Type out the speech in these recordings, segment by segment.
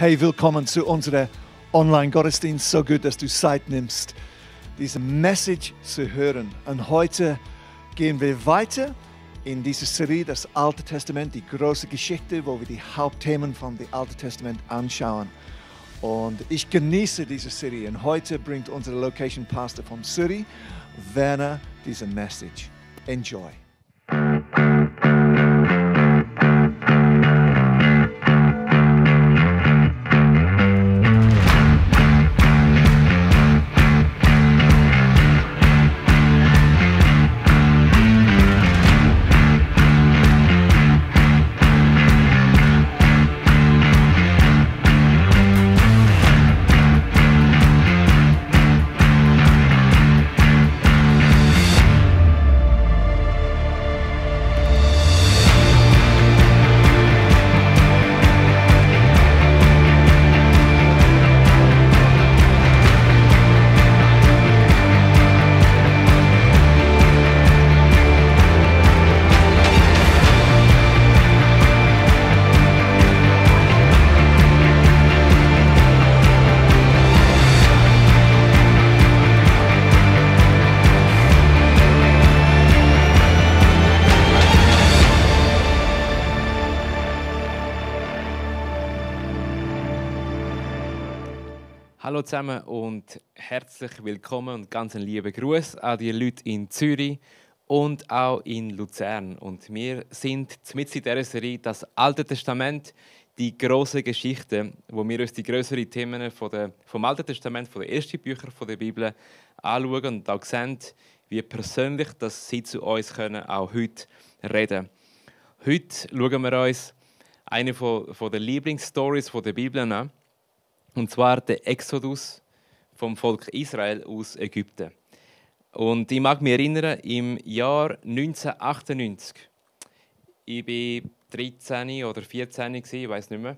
Hey, willkommen zu unserem Online-Gottesdienst. So gut, dass du Zeit nimmst, diese Message zu hören. Und heute gehen wir weiter in dieser Serie, das Alte Testament, die große Geschichte, wo wir die Hauptthemen vom Alten Testament anschauen. Und ich genieße diese Serie. Und heute bringt unser Location Pastor von Surrey, Werner, diese Message. Enjoy. Hallo zusammen und herzlich willkommen und ganz einen lieben Gruß an die Leute in Zürich und auch in Luzern. Und wir sind mit in dieser Serie das Alte Testament, die große Geschichte, wo wir uns die größeren Themen von der, vom Alten Testament, von den ersten Büchern der Bibel anschauen und auch sehen, wie persönlich dass sie zu uns können, auch heute reden. Heute schauen wir uns eine von, von den Lieblingsstories der Bibel an und zwar der Exodus vom Volk Israel aus Ägypten. Und ich mag mich erinnern, im Jahr 1998, ich war 13 oder 14, ich weiß nicht mehr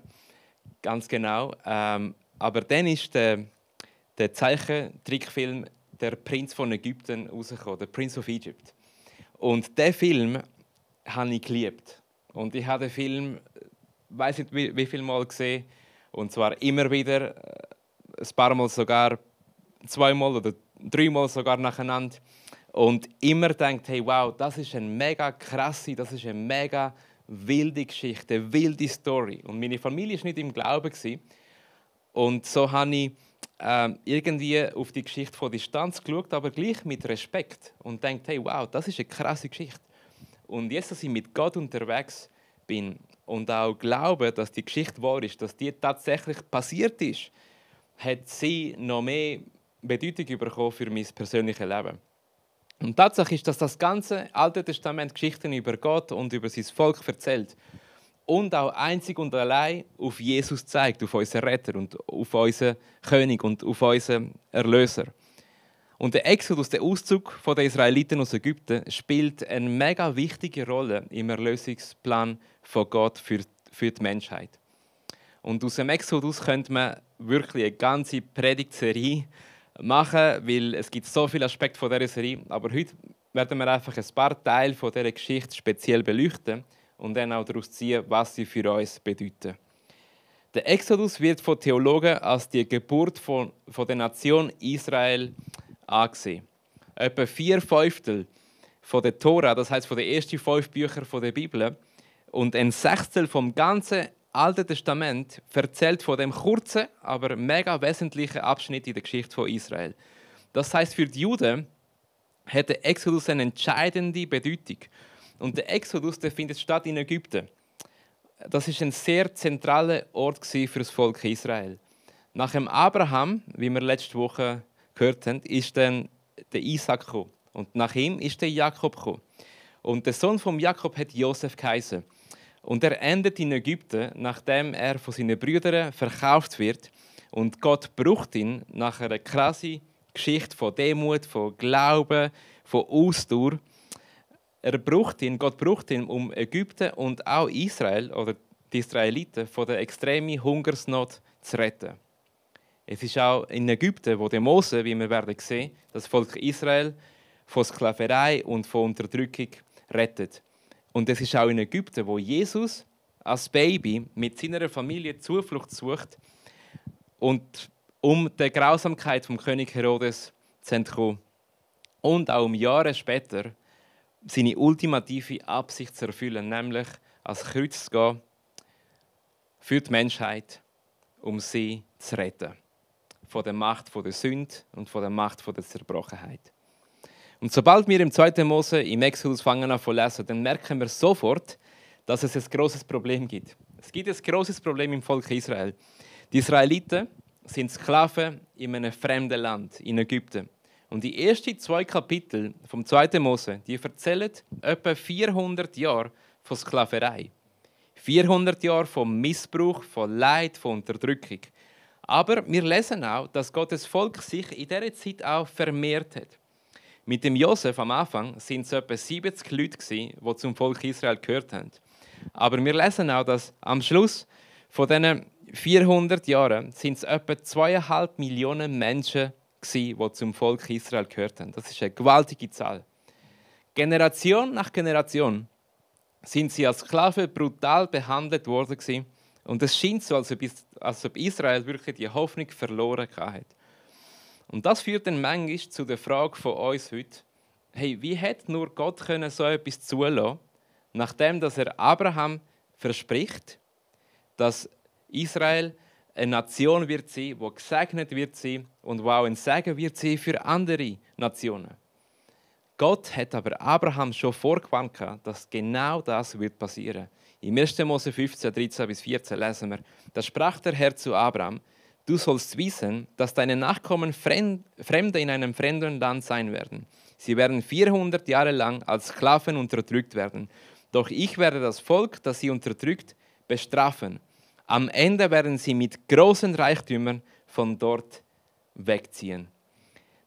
ganz genau, ähm, aber dann ist der, der Zeichentrickfilm «Der Prinz von Ägypten» rausgekommen, «Der Prince of Egypt». Und diesen Film habe ich geliebt. Und ich habe den Film, weiß nicht wie, wie viele Mal gesehen, und zwar immer wieder, äh, ein paar Mal sogar zweimal oder dreimal sogar nacheinander. Und immer denkt, hey, wow, das ist eine mega krasse, das ist eine mega wilde Geschichte, eine wilde Story. Und meine Familie war nicht im Glauben. Und so habe ich äh, irgendwie auf die Geschichte von Distanz geschaut, aber gleich mit Respekt. Und denkt, hey, wow, das ist eine krasse Geschichte. Und jetzt, dass ich mit Gott unterwegs bin, und auch glauben, dass die Geschichte wahr ist, dass die tatsächlich passiert ist, hat sie noch mehr Bedeutung bekommen für mein persönliches Leben. Und Tatsache ist, dass das ganze Alte Testament Geschichten über Gott und über sein Volk erzählt und auch einzig und allein auf Jesus zeigt, auf unseren Retter und auf unseren König und auf unseren Erlöser. Und der Exodus, der Auszug der Israeliten aus Ägypten, spielt eine mega wichtige Rolle im Erlösungsplan von Gott für, für die Menschheit. Und aus dem Exodus könnte man wirklich eine ganze Predigtserie machen, weil es gibt so viele Aspekte von dieser Serie. Aber heute werden wir einfach ein paar Teile von dieser Geschichte speziell beleuchten und dann auch daraus ziehen, was sie für uns bedeuten. Der Exodus wird von Theologen als die Geburt von, von der Nation Israel angesehen. Etwa vier Fünftel von der Tora, das heißt von den ersten fünf Büchern der Bibel, und ein Sechstel vom ganzen Alten Testament erzählt von dem kurzen, aber mega wesentlichen Abschnitt in der Geschichte von Israel. Das heißt für die Juden hat der Exodus eine entscheidende Bedeutung. Und der Exodus der findet statt in Ägypten. Das ist ein sehr zentraler Ort für das Volk Israel. Nach dem Abraham, wie wir letzte Woche gehört haben, ist dann der Isaac gekommen. Und nach ihm ist der Jakob gekommen. Und der Sohn von Jakob hat Josef geheißen. Und er endet in Ägypten, nachdem er von seinen Brüdern verkauft wird. Und Gott braucht ihn nach einer krassen Geschichte von Demut, von Glauben, von Ausdauer. Er braucht ihn, Gott braucht ihn, um Ägypten und auch Israel oder die Israeliten von der extremen Hungersnot zu retten. Es ist auch in Ägypten, wo der Mose, wie wir werden sehen, das Volk Israel von Sklaverei und von Unterdrückung rettet. Und es ist auch in Ägypten, wo Jesus als Baby mit seiner Familie Zuflucht sucht und um der Grausamkeit vom König Herodes zu entkommen und auch um Jahre später seine ultimative Absicht zu erfüllen, nämlich als Kreuz zu gehen für die Menschheit, um sie zu retten von der Macht von der Sünde und von der Macht von der Zerbrochenheit. Und sobald wir im 2. Mose im Exodus fangen an zu lesen, dann merken wir sofort, dass es ein großes Problem gibt. Es gibt ein großes Problem im Volk Israel. Die Israeliten sind Sklaven in einem fremden Land, in Ägypten. Und die ersten zwei Kapitel vom 2. Mose, die erzählen etwa 400 Jahre von Sklaverei. 400 Jahre von Missbrauch, von Leid, von Unterdrückung. Aber wir lesen auch, dass Gottes Volk sich in dieser Zeit auch vermehrt hat. Mit dem Josef am Anfang sind es etwa 70 Leute, die zum Volk Israel gehört haben. Aber wir lesen auch, dass am Schluss von diesen 400 Jahren sind es etwa zweieinhalb Millionen Menschen die zum Volk Israel gehört haben. Das ist eine gewaltige Zahl. Generation nach Generation sind sie als Sklaven brutal behandelt worden und es scheint so, als ob, Israel wirklich die Hoffnung verloren hat. Und das führt dann manchmal zu der Frage von uns heute, hey, wie hätte nur Gott können so etwas zulassen, nachdem dass er Abraham verspricht, dass Israel eine Nation wird sein, wo gesegnet wird sein und wo auch ein Segen wird sein für andere Nationen. Gott hat aber Abraham schon vorgewarnt, dass genau das wird passieren. Im 1. Mose 15, 13 bis 14 lesen wir, da sprach der Herr zu Abraham, du sollst wissen, dass deine Nachkommen Fremde in einem fremden Land sein werden. Sie werden 400 Jahre lang als Sklaven unterdrückt werden. Doch ich werde das Volk, das sie unterdrückt, bestrafen am Ende werden sie mit großen Reichtümern von dort wegziehen.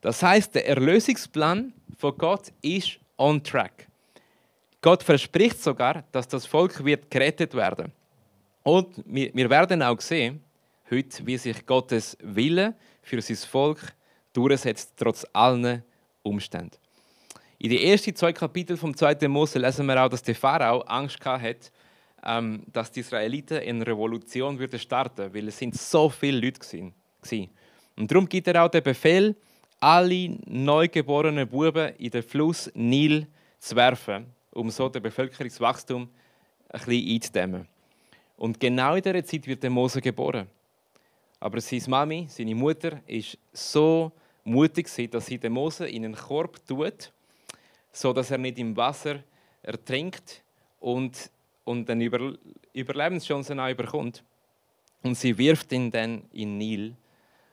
Das heißt, der Erlösungsplan von Gott ist on track. Gott verspricht sogar, dass das Volk wird gerettet werden. Und wir werden auch sehen, heute, wie sich Gottes Wille für sein Volk durchsetzt, trotz allen Umständen. In den ersten zwei Kapiteln vom 2. Mose lesen wir auch, dass der Pharao Angst hatte, ähm, dass die Israeliten eine Revolution würden starten weil es sind so viele Leute waren. Und darum gibt er auch den Befehl, alle neugeborenen Buben in den Fluss Nil zu werfen, um so das Bevölkerungswachstum ein bisschen einzudämmen. Und genau in dieser Zeit wird der Mose geboren. Aber seine Mami, seine Mutter, ist so mutig, dass sie den Mose in einen Korb tut, so dass er nicht im Wasser ertrinkt und und eine Über Überlebenschance auch bekommt. Und sie wirft ihn dann in den Nil.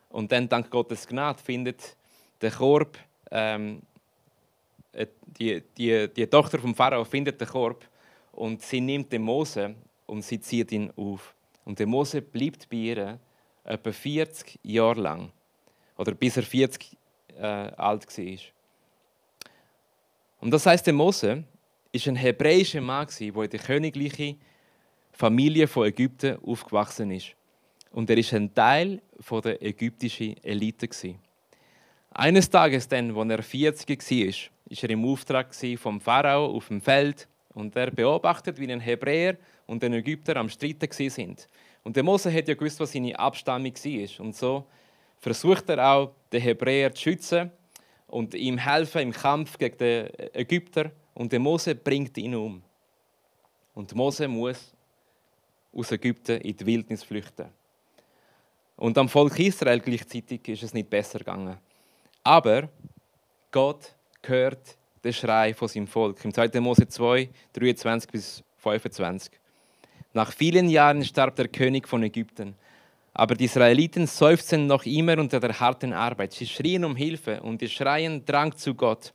Und dann, dank Gottes Gnade, findet der Korb, ähm, äh, die, die, die Tochter vom Pharao findet den Korb und sie nimmt den Mose und sie zieht ihn auf. Und der Mose bleibt bei ihr etwa 40 Jahre lang. Oder bis er 40 äh, alt war. Und das heißt, der Mose ist ein hebräischer Mann, der in der königlichen Familie von Ägypten aufgewachsen ist. Und er ist ein Teil der ägyptischen Elite. Eines Tages, dann, als er 40 war, war er im Auftrag vom Pharao auf dem Feld und er beobachtet, wie ein Hebräer und ein Ägypter am Streiten sind. Und der Mose hat ja gewusst, was seine Abstammung war. Und so versucht er auch, den Hebräer zu schützen und ihm helfen im Kampf gegen den Ägypter. Und der Mose bringt ihn um. Und Mose muss aus Ägypten in die Wildnis flüchten. Und am Volk Israel gleichzeitig ist es nicht besser gegangen. Aber Gott hört den Schrei von seinem Volk. Im 2. Mose 2, 23 bis 25. Nach vielen Jahren starb der König von Ägypten. Aber die Israeliten seufzten noch immer unter der harten Arbeit. Sie schrien um Hilfe und ihr Schreien drang zu Gott.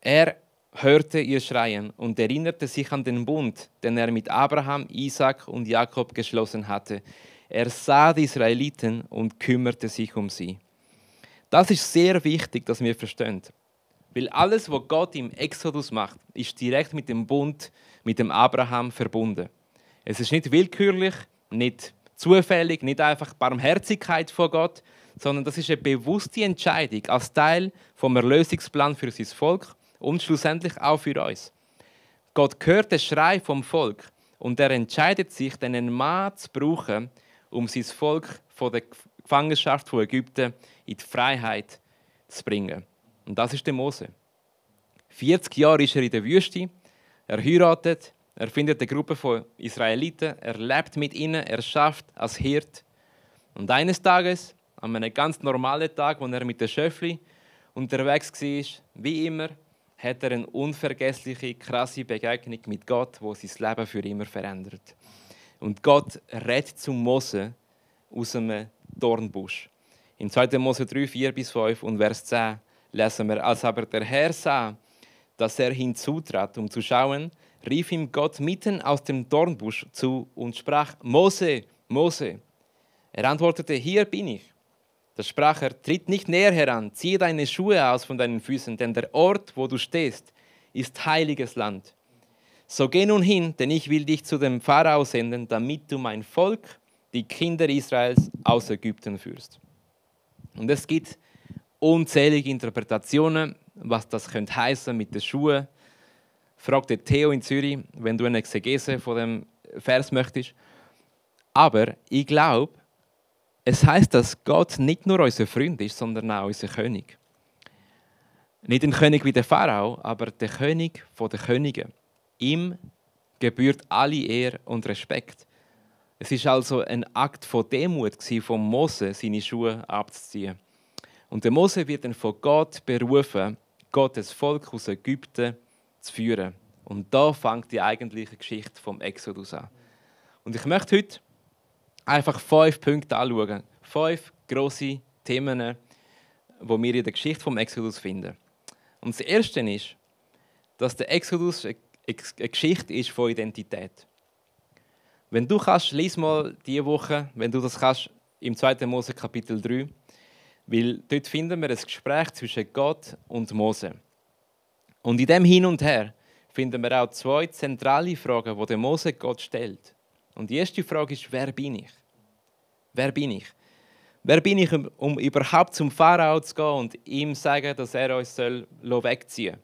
Er hörte ihr Schreien und erinnerte sich an den Bund, den er mit Abraham, Isaac und Jakob geschlossen hatte. Er sah die Israeliten und kümmerte sich um sie. Das ist sehr wichtig, dass wir verstehen. Weil alles, was Gott im Exodus macht, ist direkt mit dem Bund, mit dem Abraham verbunden. Es ist nicht willkürlich, nicht zufällig, nicht einfach Barmherzigkeit von Gott, sondern das ist eine bewusste Entscheidung als Teil vom Erlösungsplan für sein Volk und schlussendlich auch für uns. Gott hört den Schrei vom Volk und er entscheidet sich, einen Mann zu brauchen, um sein Volk von der Gefangenschaft von Ägypten in die Freiheit zu bringen. Und das ist der Mose. 40 Jahre ist er in der Wüste, er heiratet, er findet eine Gruppe von Israeliten, er lebt mit ihnen, er schafft als Hirt. Und eines Tages, an einem ganz normalen Tag, wo er mit der Schöffli unterwegs war, wie immer, hat er eine unvergessliche, krasse Begegnung mit Gott, wo sein Leben für immer verändert. Und Gott rettet zum Mose aus einem Dornbusch. In 2. Mose 3, 4 bis 5 und Vers 10 lesen wir, als aber der Herr sah, dass er hinzutrat, um zu schauen, rief ihm Gott mitten aus dem Dornbusch zu und sprach, Mose, Mose. Er antwortete, hier bin ich. Da sprach er, tritt nicht näher heran, ziehe deine Schuhe aus von deinen Füßen, denn der Ort, wo du stehst, ist heiliges Land. So geh nun hin, denn ich will dich zu dem Pharao senden, damit du mein Volk, die Kinder Israels, aus Ägypten führst. Und es gibt unzählige Interpretationen, was das könnte heißen mit den Schuhen. Frag den Theo in Zürich, wenn du eine Exegese von dem Vers möchtest. Aber ich glaube, es heißt, dass Gott nicht nur unser Freund ist, sondern auch unser König. Nicht ein König wie der Pharao, aber der König von den Königen. Ihm gebührt alle Ehre und Respekt. Es ist also ein Akt von Demut von Mose, seine Schuhe abzuziehen. Und der Mose wird dann von Gott berufen, Gottes Volk aus Ägypten zu führen. Und da fängt die eigentliche Geschichte vom Exodus an. Und ich möchte heute einfach fünf Punkte anschauen. Fünf grosse Themen, die wir in der Geschichte vom Exodus finden. Und das erste ist, dass der Exodus eine Geschichte ist von Identität. Wenn du kannst, lies mal diese Woche, wenn du das kannst, im 2. Mose Kapitel 3, weil dort finden wir ein Gespräch zwischen Gott und Mose. Und in dem Hin und Her finden wir auch zwei zentrale Fragen, die der Mose Gott stellt. Und die erste Frage ist, wer bin ich? Wer bin ich? Wer bin ich, um überhaupt zum Pharao zu gehen und ihm zu sagen, dass er uns soll wegziehen soll?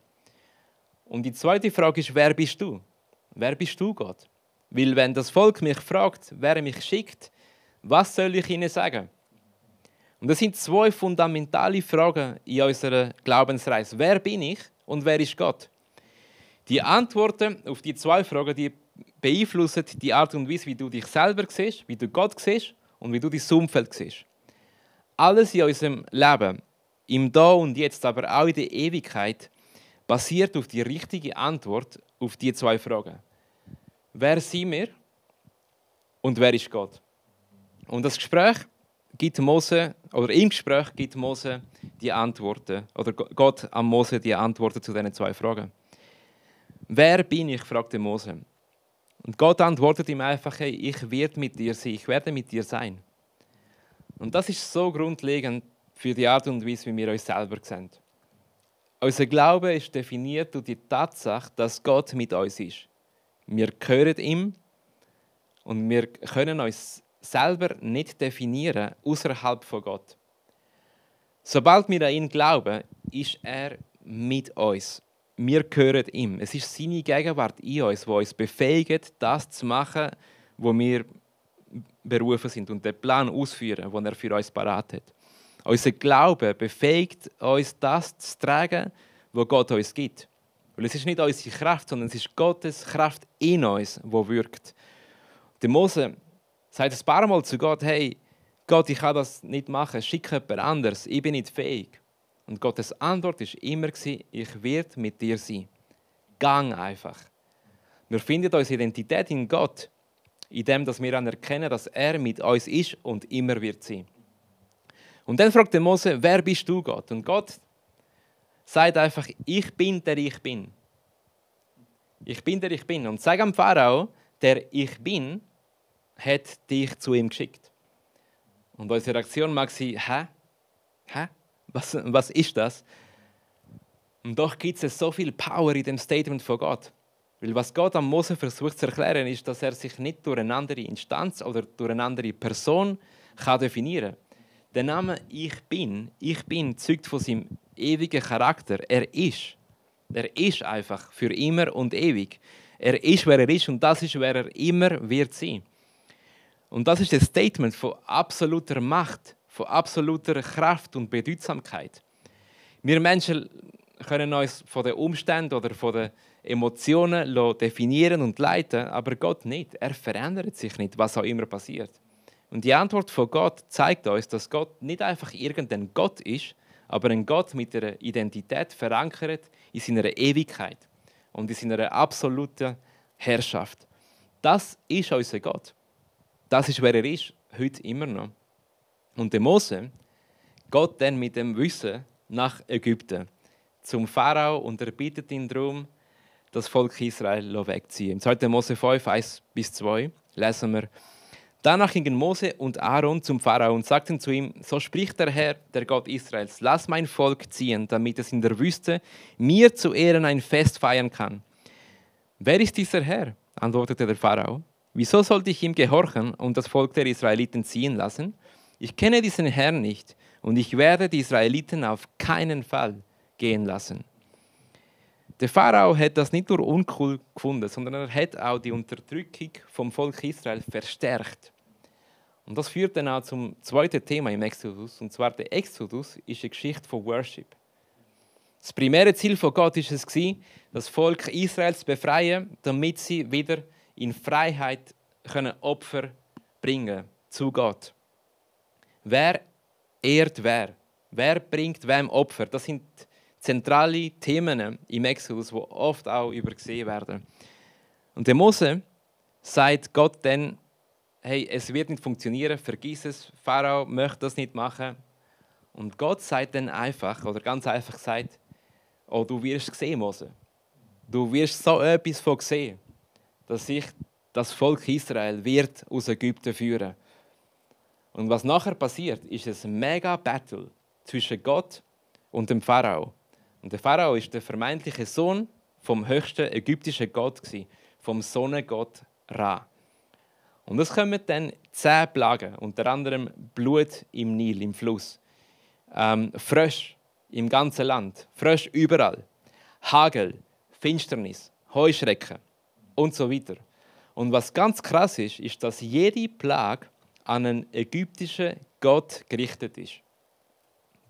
Und die zweite Frage ist, wer bist du? Wer bist du, Gott? Weil wenn das Volk mich fragt, wer mich schickt, was soll ich ihnen sagen? Und das sind zwei fundamentale Fragen in unserer Glaubensreise. Wer bin ich und wer ist Gott? Die Antworten auf die zwei Fragen, die beeinflussen die Art und Weise, wie du dich selber siehst, wie du Gott siehst und wie du dein Umfeld siehst. Alles in unserem Leben, im Da und Jetzt, aber auch in der Ewigkeit, basiert auf die richtige Antwort auf die zwei Fragen. Wer sind wir und wer ist Gott? Und das Gespräch gibt Mose, oder im Gespräch gibt Mose die Antworten, oder Gott an Mose die Antworten zu diesen zwei Fragen. Wer bin ich? fragte Mose. Und Gott antwortet ihm einfach, hey, ich werde mit dir sein, ich werde mit dir sein. Und das ist so grundlegend für die Art und Weise, wie wir uns selber sehen. Unser Glaube ist definiert durch die Tatsache, dass Gott mit uns ist. Wir gehören ihm und wir können uns selber nicht definieren außerhalb von Gott. Sobald wir an ihn glauben, ist er mit uns wir gehören ihm. Es ist seine Gegenwart in uns, die uns befähigt, das zu machen, wo wir berufen sind und den Plan ausführen, den er für uns parat hat. Unser Glaube befähigt uns, das zu tragen, was Gott uns gibt. Weil es ist nicht unsere Kraft, sondern es ist Gottes Kraft in uns, wo wirkt. Der Mose sagt ein paar Mal zu Gott: Hey, Gott, ich kann das nicht machen, schicke jemand anders, ich bin nicht fähig. Und Gottes Antwort ist immer, ich werde mit dir sein. Gang einfach. Wir finden unsere Identität in Gott, indem wir anerkennen, dass er mit uns ist und immer wird sein. Und dann fragt der Mose, wer bist du, Gott? Und Gott sagt einfach, ich bin der ich bin. Ich bin der ich bin. Und sag am Pharao, der ich bin, hat dich zu ihm geschickt. Und unsere Reaktion mag sein, hä? Hä? Was, was ist das? Und doch gibt es so viel Power in dem Statement von Gott. Weil was Gott am Mose versucht zu erklären, ist, dass er sich nicht durch eine andere Instanz oder durch eine andere Person kann definieren kann. Der Name Ich Bin, Ich Bin, zeugt von seinem ewigen Charakter. Er ist. Er ist einfach für immer und ewig. Er ist, wer er ist und das ist, wer er immer wird sein. Und das ist ein Statement von absoluter Macht, von absoluter Kraft und Bedeutsamkeit. Wir Menschen können uns von den Umständen oder von den Emotionen definieren und leiten, aber Gott nicht. Er verändert sich nicht, was auch immer passiert. Und die Antwort von Gott zeigt uns, dass Gott nicht einfach irgendein Gott ist, aber ein Gott mit einer Identität verankert in seiner Ewigkeit und in seiner absoluten Herrschaft. Das ist unser Gott. Das ist, wer er ist, heute immer noch. Und der Mose geht dann mit dem Wissen nach Ägypten zum Pharao und er bittet ihn darum, das Volk Israel wegziehen. Im 2. Mose 5, 1 bis 2 lesen wir, Danach gingen Mose und Aaron zum Pharao und sagten zu ihm: So spricht der Herr, der Gott Israels: Lass mein Volk ziehen, damit es in der Wüste mir zu Ehren ein Fest feiern kann. Wer ist dieser Herr? antwortete der Pharao. Wieso sollte ich ihm gehorchen und das Volk der Israeliten ziehen lassen? Ich kenne diesen Herrn nicht und ich werde die Israeliten auf keinen Fall gehen lassen. Der Pharao hat das nicht nur uncool gefunden, sondern er hat auch die Unterdrückung vom Volk Israel verstärkt. Und das führt dann auch zum zweiten Thema im Exodus. Und zwar der Exodus ist eine Geschichte von Worship. Das primäre Ziel von Gott ist es das Volk Israels zu befreien, damit sie wieder in Freiheit können Opfer bringen zu Gott. Wer ehrt wer? Wer bringt wem Opfer? Das sind zentrale Themen im Exodus, die oft auch übersehen werden. Und der Mose sagt Gott dann, hey, es wird nicht funktionieren, vergiss es, Pharao möchte das nicht machen. Und Gott sagt dann einfach, oder ganz einfach sagt, oh, du wirst sehen, Mose. Du wirst so etwas von sehen, dass ich das Volk Israel wird aus Ägypten führen. Und was nachher passiert, ist ein mega Battle zwischen Gott und dem Pharao. Und der Pharao ist der vermeintliche Sohn vom höchsten ägyptischen Gott, vom Sonnengott Ra. Und es kommen dann zehn Plagen, unter anderem Blut im Nil, im Fluss, ähm, Frösch im ganzen Land, Frösch überall, Hagel, Finsternis, Heuschrecken und so weiter. Und was ganz krass ist, ist, dass jede Plage an einen ägyptischen Gott gerichtet ist.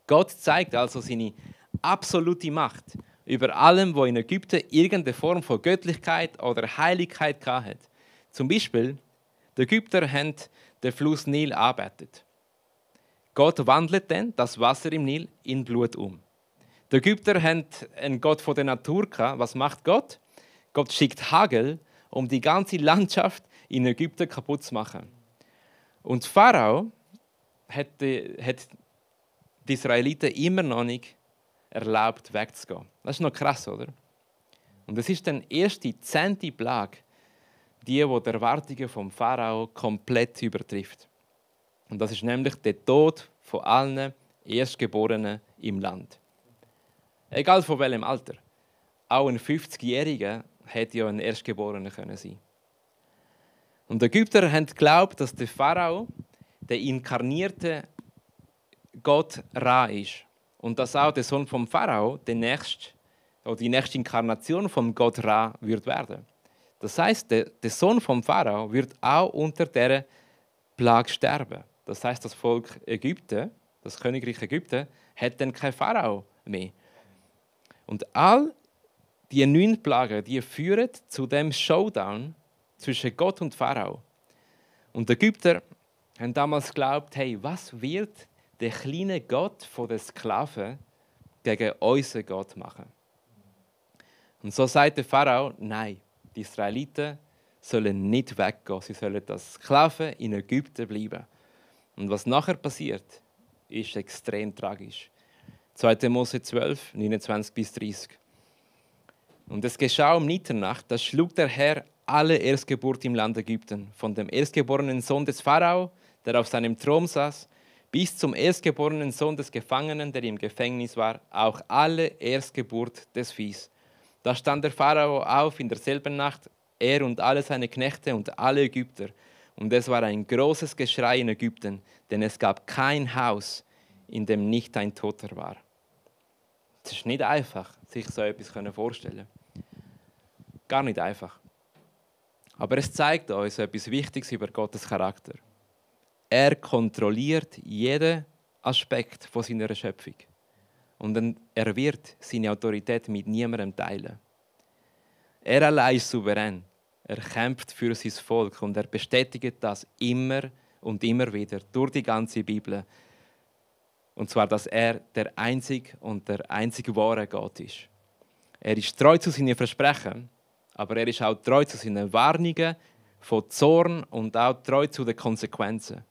Gott zeigt also seine absolute Macht über allem, wo in Ägypten irgendeine Form von Göttlichkeit oder Heiligkeit hatte. Zum Beispiel, die Ägypter haben den Fluss Nil arbeitet. Gott wandelt dann das Wasser im Nil in Blut um. Die Ägypter haben einen Gott von der Natur gehabt. Was macht Gott? Gott schickt Hagel, um die ganze Landschaft in Ägypten kaputt zu machen. Und Pharao hat die, hat die Israeliten immer noch nicht erlaubt, wegzugehen. Das ist noch krass, oder? Und es ist dann erst die zehnte Plage, die, die die Erwartungen vom Pharao komplett übertrifft. Und das ist nämlich der Tod von allen Erstgeborenen im Land. Egal von welchem Alter. Auch ein 50-Jähriger hätte ja ein Erstgeborener können sein. Und die Ägypter haben geglaubt, dass der Pharao der inkarnierte Gott Ra ist und dass auch der Sohn vom Pharao der nächste, oder die nächste Inkarnation vom Gott Ra wird werden. Das heißt, der, der Sohn vom Pharao wird auch unter der Plage sterben. Das heißt, das Volk Ägypten, das Königreich Ägypten, hat dann kein Pharao mehr. Und all die neun Plagen, die führen zu dem Showdown zwischen Gott und Pharao. Und die Ägypter haben damals geglaubt, hey, was wird der kleine Gott von den Sklaven gegen unseren Gott machen. Und so sagt der Pharao, nein, die Israeliten sollen nicht weggehen, sie sollen als Sklaven in Ägypten bleiben. Und was nachher passiert, ist extrem tragisch. 2. Mose 12, 29 bis 30. Und es geschah um Mitternacht, da schlug der Herr alle Erstgeburt im Land Ägypten, von dem erstgeborenen Sohn des Pharao, der auf seinem Thron saß, bis zum erstgeborenen Sohn des Gefangenen, der im Gefängnis war, auch alle Erstgeburt des Viehs. Da stand der Pharao auf in derselben Nacht, er und alle seine Knechte und alle Ägypter. Und es war ein großes Geschrei in Ägypten, denn es gab kein Haus, in dem nicht ein Toter war. Es ist nicht einfach, sich so etwas vorzustellen. Gar nicht einfach. Aber es zeigt uns etwas Wichtiges über Gottes Charakter. Er kontrolliert jeden Aspekt von seiner Schöpfung. Und er wird seine Autorität mit niemandem teilen. Er allein ist souverän. Er kämpft für sein Volk und er bestätigt das immer und immer wieder durch die ganze Bibel. Und zwar, dass er der einzige und der einzige wahre Gott ist. Er ist treu zu seinen Versprechen, aber er ist auch treu zu seinen Warnungen von Zorn und auch treu zu den Konsequenzen.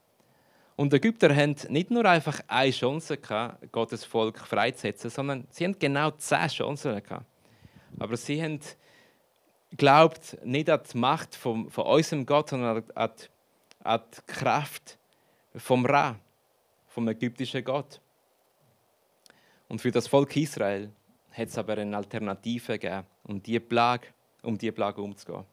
Und die Ägypter haben nicht nur einfach eine Chance gehabt, Gottes Volk freizusetzen, sondern sie haben genau zehn Chancen gehabt. Aber sie haben glaubt nicht an die Macht von, von unserem Gott, sondern an die, an die Kraft vom Ra, vom ägyptischen Gott. Und für das Volk Israel hat es aber eine Alternative gegeben, um diese Plage, um diese Plage umzugehen.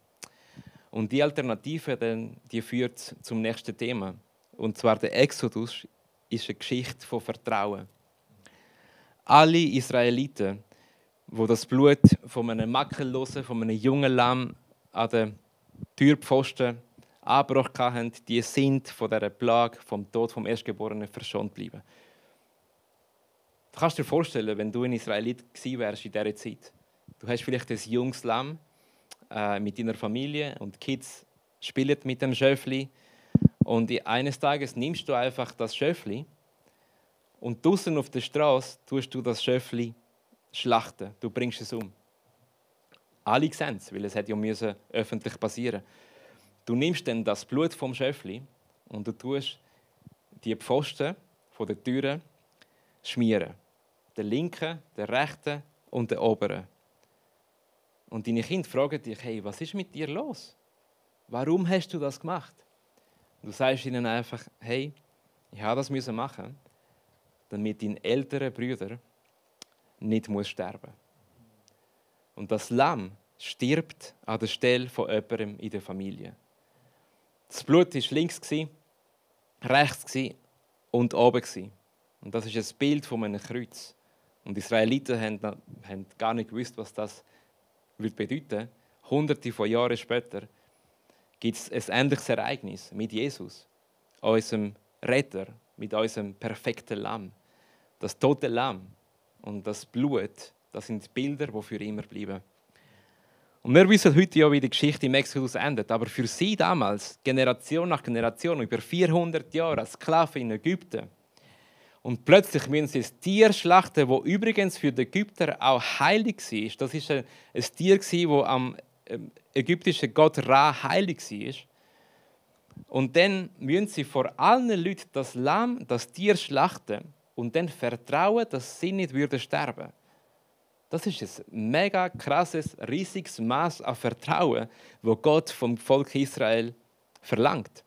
Und die Alternative dann, die führt zum nächsten Thema. Und zwar der Exodus ist eine Geschichte von Vertrauen. Alle Israeliten wo das Blut von einem Makellosen, von einem jungen Lamm an den Türpfosten angebrochen haben, die sind von dieser Plage, vom Tod vom Erstgeborenen verschont bleiben. Du kannst dir vorstellen, wenn du ein Israelit gewesen wärst in dieser Zeit. Du hast vielleicht ein junges Lamm äh, mit deiner Familie und die Kids spielen mit dem Schöfli und eines Tages nimmst du einfach das Schöfli und draußen auf der Straße tust du das Schöfli schlachten. Du bringst es um. Alle sehen es, weil es hätte ja öffentlich passieren Du nimmst dann das Blut vom Schöfli und du tust die Pfosten von der Türe schmieren. Der linken, der rechten und der oberen. Und deine Kinder fragen dich, hey, was ist mit dir los? Warum hast du das gemacht? Du sagst ihnen einfach, hey, ich habe das machen, damit deine älteren Brüder nicht muss sterben Und das Lamm stirbt an der Stelle von jemandem in der Familie. Das Blut war links, rechts und oben. Und das ist ein Bild von einem Kreuz. Und die Israeliten haben, haben gar nicht gewusst, was das bedeuten. Hunderte von Jahren später gibt es ein ähnliches Ereignis mit Jesus, unserem Retter, mit unserem perfekten Lamm. Das tote Lamm, und das Blut, das sind Bilder, die für immer bleiben. Und wir wissen heute ja, wie die Geschichte im Exodus endet. Aber für sie damals, Generation nach Generation, über 400 Jahre als Sklaven in Ägypten. Und plötzlich müssen sie ein Tier schlachten, das übrigens für die Ägypter auch heilig war. Das war ein, Tier, das am ähm, ägyptischen Gott Ra heilig war. Und dann müssen sie vor allen Leuten das Lamm, das Tier schlachten und dann vertrauen, dass sie nicht würden sterben Das ist ein mega krasses, riesiges Maß an Vertrauen, wo Gott vom Volk Israel verlangt.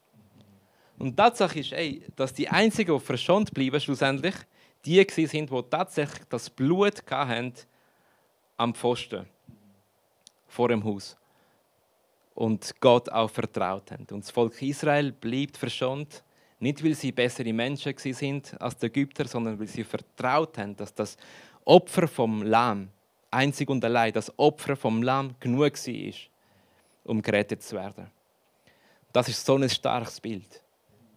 Und die Tatsache ist, ey, dass die einzigen, die verschont bleiben, schlussendlich die sind, die tatsächlich das Blut hatten am Pfosten vor dem Haus und Gott auch vertraut haben. Und das Volk Israel bleibt verschont nicht, weil sie bessere Menschen sind als die Ägypter, sondern weil sie vertraut haben, dass das Opfer vom Lamm, einzig und allein das Opfer vom Lamm genug war, um gerettet zu werden. Das ist so ein starkes Bild.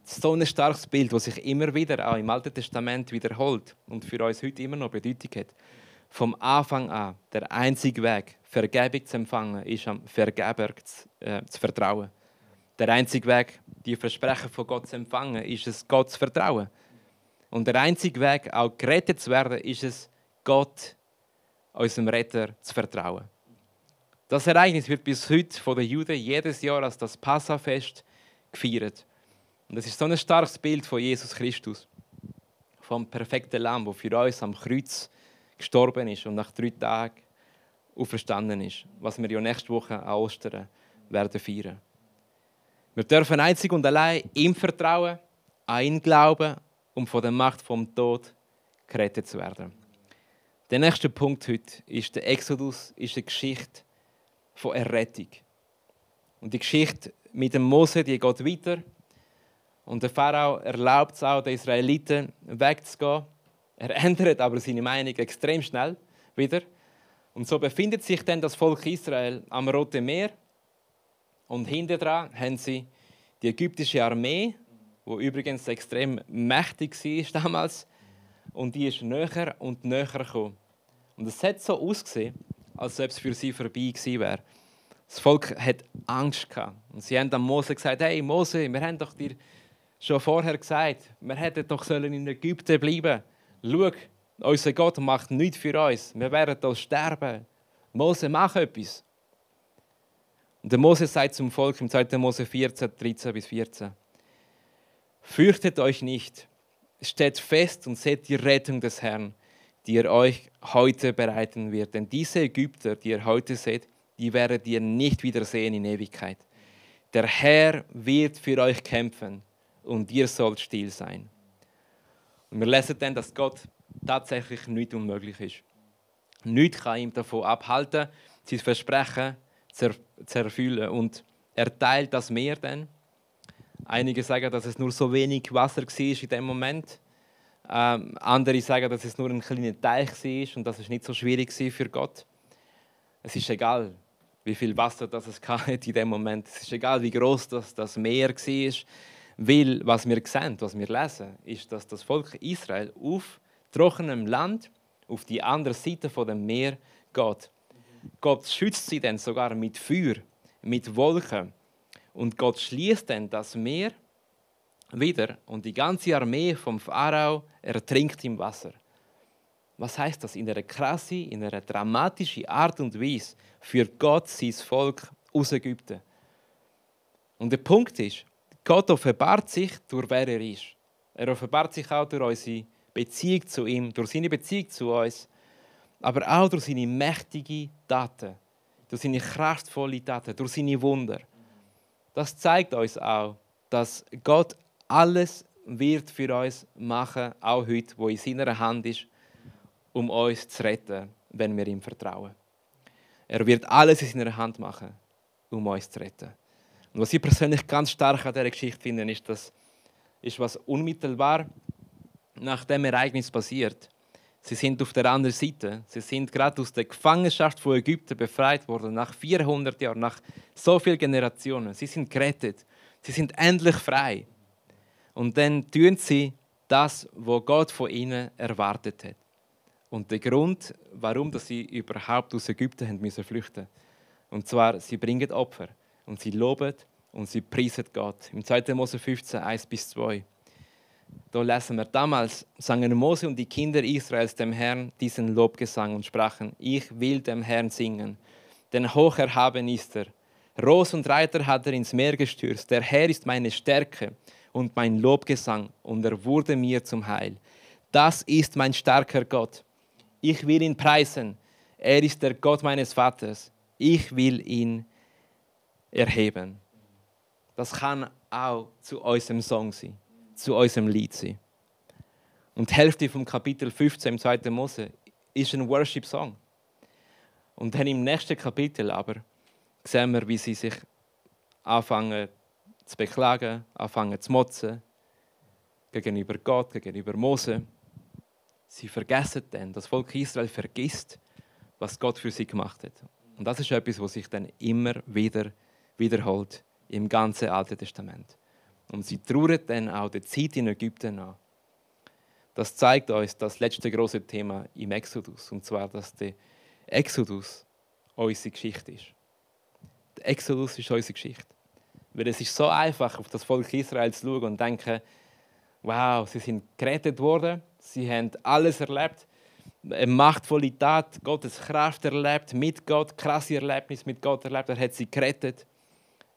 So ein starkes Bild, das sich immer wieder auch im Alten Testament wiederholt und für uns heute immer noch Bedeutung hat. Vom Anfang an, der einzige Weg, Vergebung zu empfangen, ist am Vergeber zu, äh, zu vertrauen. Der einzige Weg, die Versprechen von Gott zu empfangen, ist es, Gott zu vertrauen. Und der einzige Weg, auch gerettet zu werden, ist es, Gott, unserem Retter, zu vertrauen. Das Ereignis wird bis heute von den Juden jedes Jahr als das Passafest gefeiert. Und das ist so ein starkes Bild von Jesus Christus, vom perfekten Lamm, der für uns am Kreuz gestorben ist und nach drei Tagen auferstanden ist, was wir ja nächste Woche an Ostern werden feiern. Wir dürfen einzig und allein ihm vertrauen, an ihn glauben, um von der Macht vom Tod gerettet zu werden. Der nächste Punkt heute ist der Exodus, ist eine Geschichte von Errettung. Und die Geschichte mit dem Mose, die geht weiter. Und der Pharao erlaubt es auch den Israeliten wegzugehen. Er ändert aber seine Meinung extrem schnell wieder. Und so befindet sich dann das Volk Israel am Roten Meer Und hinter dran haben sie die ägyptische Armee, wo übrigens extrem mächtig war damals, und die ist näher und näher gekommen. Und es hat so ausgesehen, als ob es für sie vorbei gewesen wäre. Das Volk hat Angst gehabt. Und sie haben dann Mose gesagt: Hey Mose, wir haben doch dir schon vorher gesagt, wir hätten doch in Ägypten bleiben. Schau, unser Gott macht nichts für uns. Wir werden hier sterben. Mose, mach etwas. Und der Mose sagt zum Volk im 2. Mose 14, 13 bis 14: Fürchtet euch nicht, steht fest und seht die Rettung des Herrn, die er euch heute bereiten wird. Denn diese Ägypter, die ihr heute seht, die werdet ihr nicht wiedersehen in Ewigkeit. Der Herr wird für euch kämpfen und ihr sollt still sein. Und wir lesen dann, dass Gott tatsächlich nicht unmöglich ist. Nichts kann ihm davon abhalten, sein Versprechen zu erfüllen. Und er teilt das Meer dann. Einige sagen, dass es nur so wenig Wasser war in dem Moment. Ähm, andere sagen, dass es nur ein kleiner Teich war und das ist nicht so schwierig für Gott. Es ist egal, wie viel Wasser das es in dem Moment. Es ist egal, wie groß das, das Meer war. Weil was wir sehen, was wir lesen, ist, dass das Volk Israel auf trockenem Land auf die andere Seite von dem Meer geht. Gott schützt sie dann sogar mit Feuer, mit Wolken. Und Gott schließt dann das Meer wieder und die ganze Armee vom Pharao ertrinkt im Wasser. Was heißt das? In einer krassen, in einer dramatischen Art und Weise führt Gott sein Volk aus Ägypten. Und der Punkt ist, Gott offenbart sich durch wer er ist. Er offenbart sich auch durch unsere Beziehung zu ihm, durch seine Beziehung zu uns, aber auch durch seine mächtigen Taten, durch seine kraftvollen Taten, durch seine Wunder. Das zeigt uns auch, dass Gott alles wird für uns machen, auch heute, wo in seiner Hand ist, um uns zu retten, wenn wir ihm vertrauen. Er wird alles in seiner Hand machen, um uns zu retten. Und was ich persönlich ganz stark an dieser Geschichte finde, ist, dass ist was unmittelbar nach dem Ereignis passiert. Sie sind auf der anderen Seite. Sie sind gerade aus der Gefangenschaft von Ägypten befreit worden, nach 400 Jahren, nach so vielen Generationen. Sie sind gerettet. Sie sind endlich frei. Und dann tun sie das, was Gott von ihnen erwartet hat. Und der Grund, warum sie überhaupt aus Ägypten haben müssen flüchten, und zwar, sie bringen Opfer und sie loben und sie preisen Gott. Im 2. Mose 15, 1 bis 2. Da lesen wir, damals sangen Mose und die Kinder Israels dem Herrn diesen Lobgesang und sprachen, ich will dem Herrn singen, denn hoch erhaben ist er. Ross und Reiter hat er ins Meer gestürzt. Der Herr ist meine Stärke und mein Lobgesang und er wurde mir zum Heil. Das ist mein starker Gott. Ich will ihn preisen. Er ist der Gott meines Vaters. Ich will ihn erheben. Das kann auch zu unserem Song sein, zu unserem Lied sein. Und die Hälfte vom Kapitel 15 im 2. Mose ist ein Worship-Song. Und dann im nächsten Kapitel aber sehen wir, wie sie sich anfangen zu beklagen, anfangen zu motzen gegenüber Gott, gegenüber Mose. Sie vergessen dann, das Volk Israel vergisst, was Gott für sie gemacht hat. Und das ist etwas, was sich dann immer wieder wiederholt im ganzen Alten Testament. Und sie trauern dann auch die Zeit in Ägypten an. Das zeigt uns das letzte große Thema im Exodus, und zwar, dass der Exodus unsere Geschichte ist. Der Exodus ist unsere Geschichte. Weil es ist so einfach, auf das Volk Israel zu schauen und denken, wow, sie sind gerettet worden, sie haben alles erlebt, eine machtvolle Tat, Gottes Kraft erlebt, mit Gott, krasse Erlebnis mit Gott erlebt, er hat sie gerettet.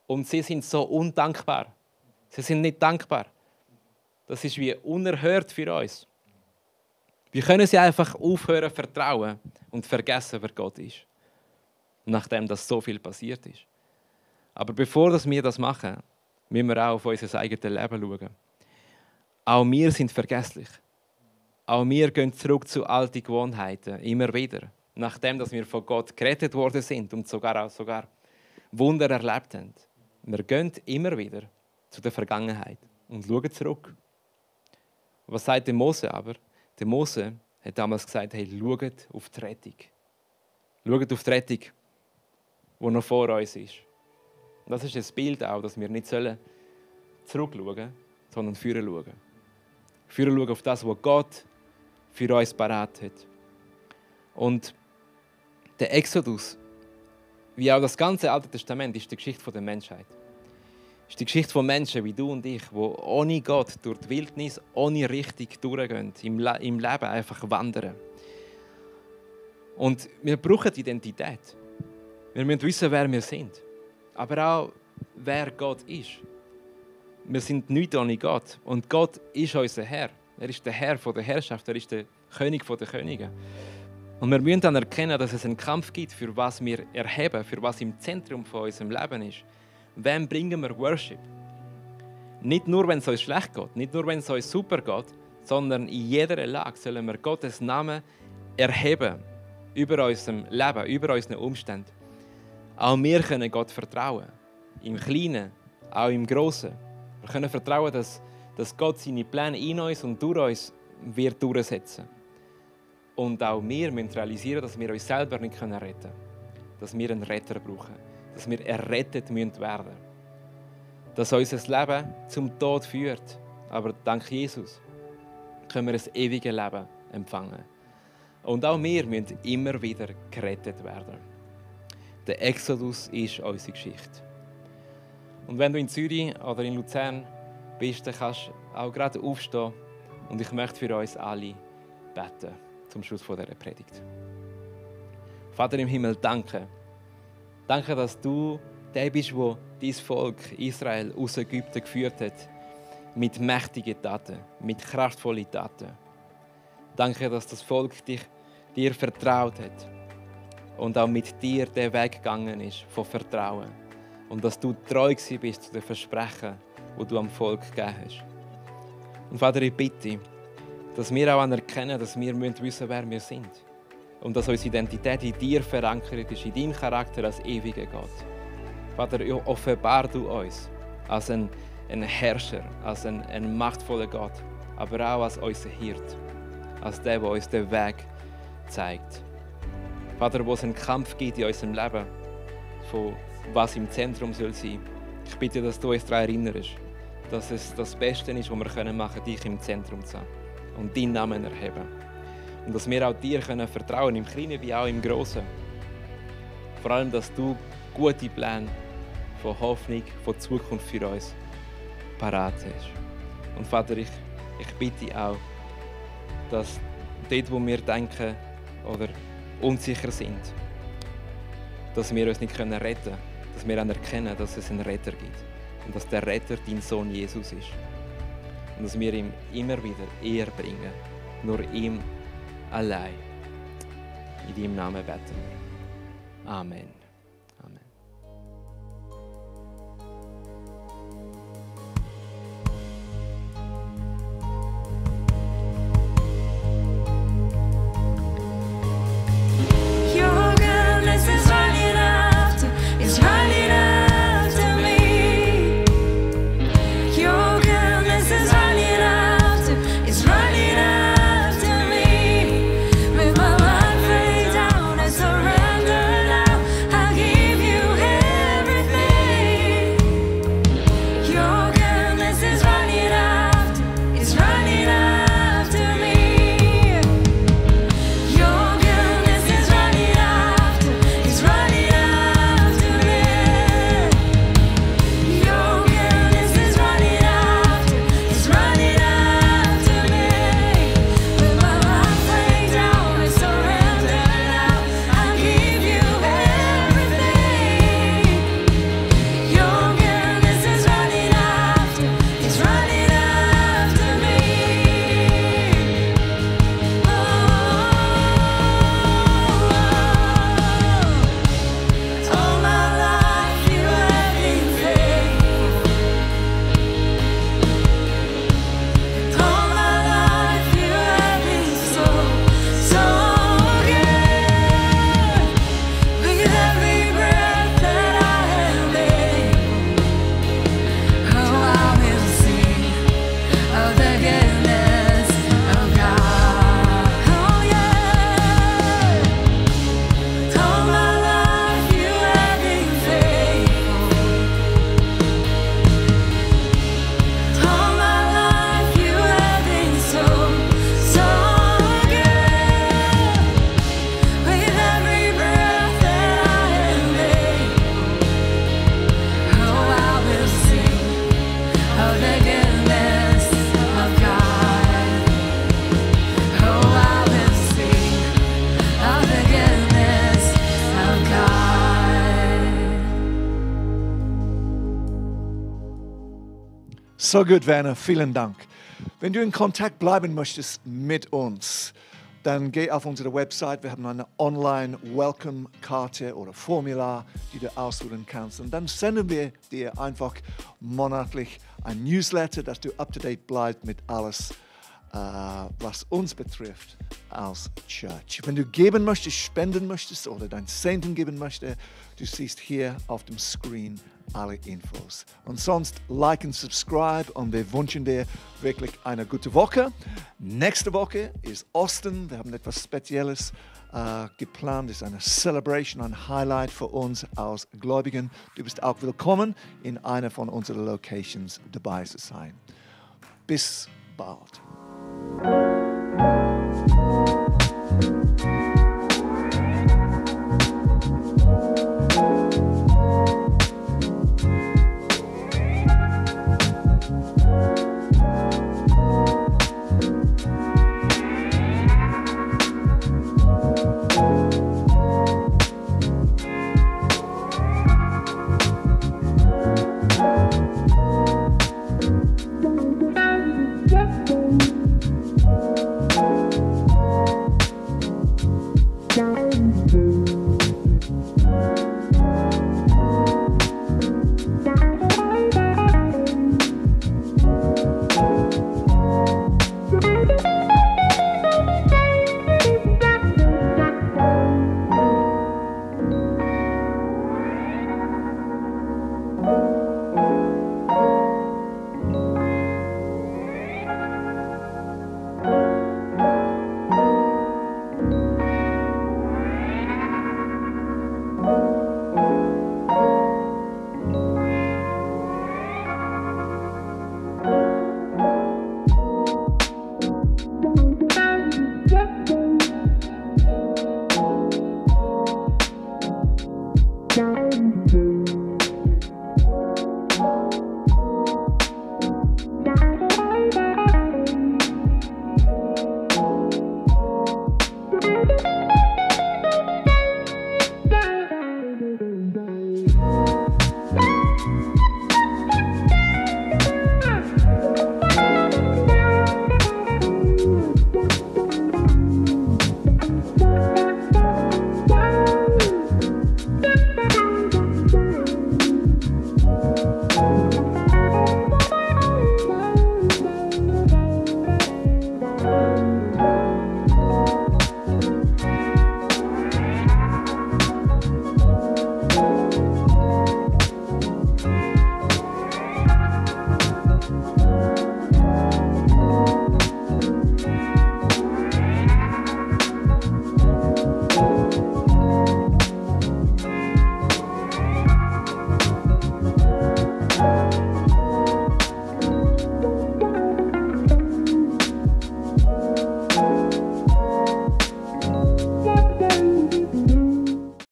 Und sie sind so undankbar. Sie sind nicht dankbar. Das ist wie unerhört für uns. Wir können sie einfach aufhören vertrauen und vergessen, wer Gott ist. Nachdem das so viel passiert ist. Aber bevor wir das machen, müssen wir auch auf unser eigenes Leben schauen. Auch wir sind vergesslich. Auch wir gehen zurück zu alten Gewohnheiten, immer wieder. Nachdem dass wir von Gott gerettet worden sind und sogar, auch sogar Wunder erlebt haben. Wir gehen immer wieder zu der Vergangenheit und schauen zurück. Was sagt der Mose aber? Der Mose hat damals gesagt, hey, schaut auf die Rettung. Schaut auf die Rettung, die noch vor uns ist. Das ist ein Bild auch, dass wir nicht sollen zurückschauen, sondern führen schauen. Führen schauen auf das, was Gott für uns parat hat. Und der Exodus, wie auch das ganze Alte Testament, ist die Geschichte der Menschheit. ist die Geschichte von Menschen wie du und ich, die ohne Gott durch die Wildnis, ohne Richtung durchgehen, im, Le im Leben einfach wandern. Und wir brauchen Identität. Wir müssen wissen, wer wir sind. Aber auch, wer Gott ist. Wir sind nicht ohne Gott. Und Gott ist unser Herr. Er ist der Herr der Herrschaft. Er ist der König der Könige. Und wir müssen dann erkennen, dass es einen Kampf gibt, für was wir erheben, für was im Zentrum von unserem Leben ist. Wem bringen wir Worship? Nicht nur, wenn es uns schlecht geht, nicht nur, wenn es uns super geht, sondern in jeder Lage sollen wir Gottes Namen erheben über unserem Leben, über unseren Umständen. Auch wir können Gott vertrauen. Im Kleinen, auch im Großen. Wir können vertrauen, dass, dass Gott seine Pläne in uns und durch uns wird durchsetzen. Und auch wir müssen realisieren, dass wir uns selber nicht retten können. Dass wir einen Retter brauchen. Dass wir errettet werden müssen. Dass unser Leben zum Tod führt. Aber dank Jesus können wir ein ewiges Leben empfangen. Und auch wir müssen immer wieder gerettet werden. Der Exodus ist unsere Geschichte. Und wenn du in Zürich oder in Luzern bist, dann kannst du auch gerade aufstehen und ich möchte für uns alle beten zum Schluss dieser Predigt. Vater im Himmel, danke. Danke, dass du der bist, wo dein Volk Israel aus Ägypten geführt hat. Mit mächtigen Taten, mit kraftvollen Taten. Danke, dass das Volk dich, dir vertraut hat und auch mit dir der Weg gegangen ist von Vertrauen. Und dass du treu bist zu den Versprechen, die du am Volk gegeben hast. Und Vater, ich bitte, dass wir auch anerkennen, dass wir wissen müssen, wer wir sind. Und dass unsere Identität in dir verankert ist, in deinem Charakter als ewiger Gott. Vater, offenbar du uns als ein, ein Herrscher, als ein, ein machtvoller Gott, aber auch als unser Hirt, als der, der uns den Weg zeigt. Vater, wo es einen Kampf gibt in unserem Leben, von was im Zentrum soll sein. Ich bitte, dass du uns daran erinnerst, dass es das Beste ist, was wir machen können, dich im Zentrum zu haben und deinen Namen erheben. Und dass wir auch dir können vertrauen, im Kleinen wie auch im Großen. Vor allem, dass du gute Pläne von Hoffnung, von Zukunft für uns parat hast. Und Vater, ich, ich bitte auch, dass dort, wo wir denken oder unsicher sind, dass wir uns nicht retten können, dass wir anerkennen, dass es einen Retter gibt und dass der Retter dein Sohn Jesus ist. Und dass wir ihm immer wieder Ehre bringen, nur ihm allein. In deinem Namen beten wir. Amen. So gut, Werner, vielen Dank. Wenn du in Kontakt bleiben möchtest mit uns, dann geh auf unsere Website. Wir haben eine Online-Welcome-Karte oder Formular, die du ausfüllen kannst. Und dann senden wir dir einfach monatlich ein Newsletter, dass du up-to-date bleibst mit alles, äh, was uns betrifft als Church. Wenn du geben möchtest, spenden möchtest oder dein Zehnten geben möchtest, du siehst hier auf dem Screen alle Infos. Und sonst like und subscribe und wir wünschen dir wirklich eine gute Woche. Nächste Woche ist Osten. Wir haben etwas Spezielles äh, geplant. Es ist eine Celebration, ein Highlight für uns als Gläubigen. Du bist auch willkommen, in einer von unseren Locations dabei zu sein. Bis bald.